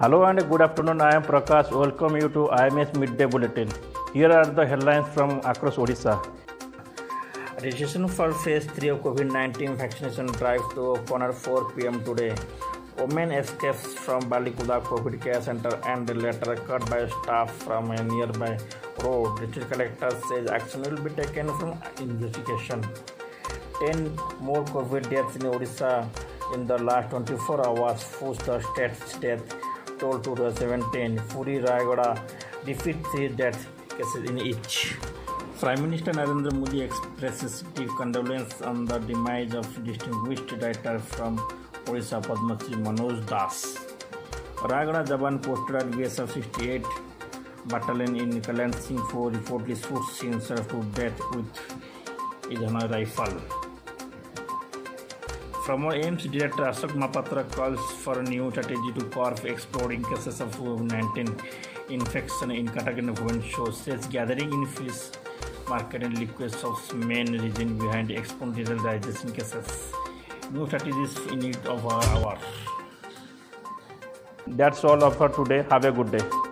Hello and good afternoon. I am Prakash. Welcome you to IMS Midday Bulletin. Here are the headlines from across Odisha. Registration for phase 3 of COVID-19 vaccination drive to at 4 pm today. Women escapes from Balikuda COVID care center and later cut by staff from a nearby road. District collector says action will be taken from investigation. 10 more COVID deaths in Odisha in the last 24 hours pushed the state's death toll to 17. Puri Rayagada defeat three death cases in each. Prime Minister Narendra Modi expresses deep condolence on the demise of distinguished writer from Odisha Padma Shri Manoj Das. Rayagada Jawan posted at BSF 68 battalion in Kalyan Singh for reportedly shoots himself to death with his rifle. From AIMS director Ashok Mapatra calls for a new strategy to curb exploding cases of COVID-19 infection in Katagana Bhubaneswar says gathering in fish market and liquids of main reason behind exponential rise cases. New strategies in need of our hour. That's all of for today. Have a good day.